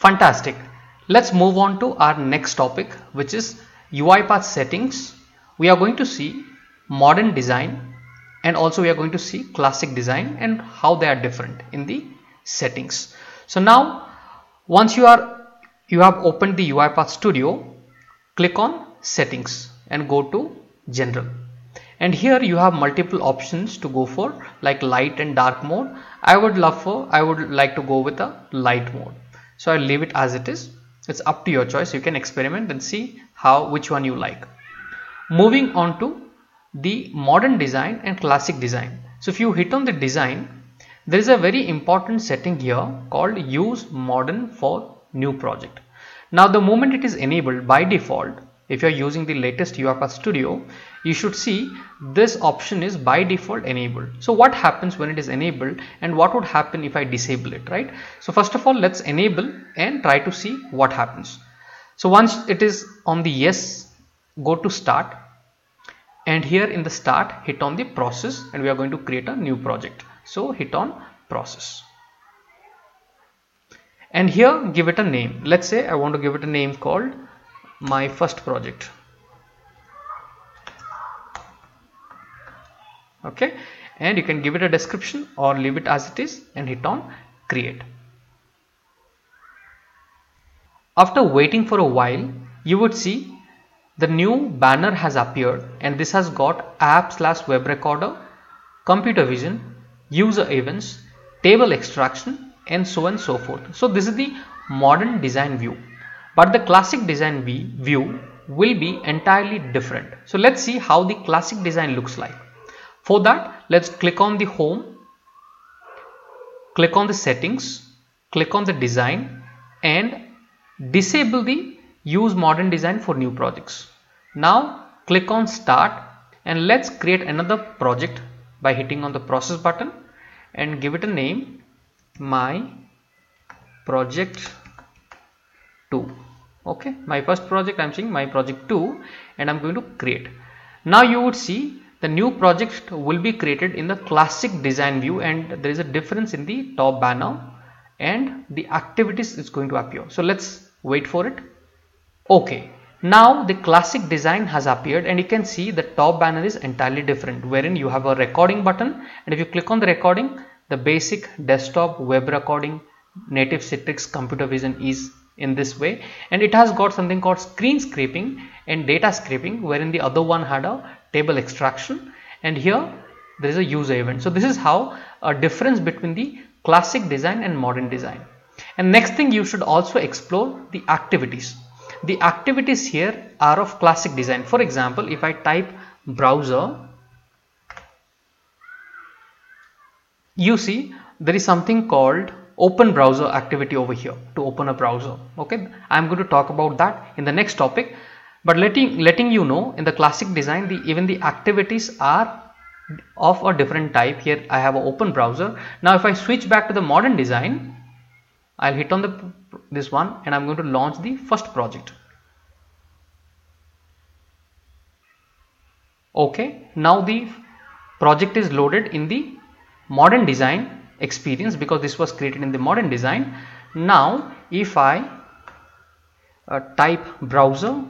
Fantastic. Let's move on to our next topic which is UiPath settings. We are going to see modern design and also we are going to see classic design and how they are different in the settings. So now once you are you have opened the UiPath Studio, click on settings and go to general and here you have multiple options to go for like light and dark mode i would love for i would like to go with a light mode so i'll leave it as it is. It's up to your choice. You can experiment and see how which one you like. Moving on to the modern design and classic design. So if you hit on the design there is a very important setting here called use modern for new project. Now the moment it is enabled by default if you are using the latest UiPath Studio, you should see this option is by default enabled. So what happens when it is enabled and what would happen if I disable it, right? So first of all, let's enable and try to see what happens. So once it is on the yes, go to start and here in the start hit on the process and we are going to create a new project. So hit on process and here give it a name. Let's say I want to give it a name called my first project. Okay and you can give it a description or leave it as it is and hit on create. After waiting for a while you would see the new banner has appeared and this has got app slash web recorder computer vision user events table extraction and so on and so forth. So this is the modern design view but the classic design view will be entirely different. So let's see how the classic design looks like. For that, let's click on the home, click on the settings, click on the design and disable the use modern design for new projects. Now click on start and let's create another project by hitting on the process button and give it a name my project 2 okay? My first project i'm saying my project 2 and i'm going to create. Now you would see the new project will be created in the classic design view and there is a difference in the top banner and the activities is going to appear. So let's wait for it. Okay. Now the classic design has appeared and you can see the top banner is entirely different wherein you have a recording button and if you click on the recording the basic desktop web recording native citrix computer vision is in this way and it has got something called screen scraping and data scraping wherein the other one had a table extraction and here there is a user event. So this is how a difference between the classic design and modern design. And next thing you should also explore the activities. The activities here are of classic design. For example, if I type browser, you see there is something called open browser activity over here to open a browser okay? I'm going to talk about that in the next topic. But letting letting you know in the classic design the even the activities are of a different type. Here i have an open browser. Now if i switch back to the modern design i'll hit on the this one and i'm going to launch the first project. Okay now the project is loaded in the modern design experience because this was created in the modern design. Now if I uh, type browser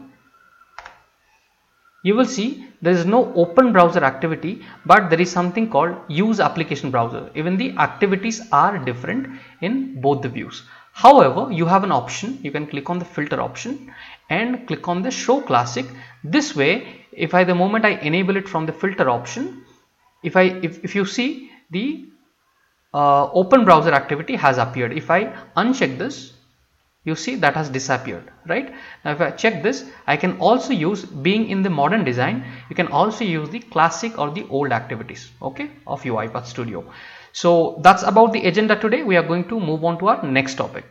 you will see there is no open browser activity but there is something called use application browser. Even the activities are different in both the views. However you have an option. You can click on the filter option and click on the show classic. This way if I the moment I enable it from the filter option if I if, if you see the uh, open browser activity has appeared. If I uncheck this, you see that has disappeared, right? Now, if I check this, I can also use being in the modern design, you can also use the classic or the old activities, okay, of UiPath Studio. So that's about the agenda today. We are going to move on to our next topic.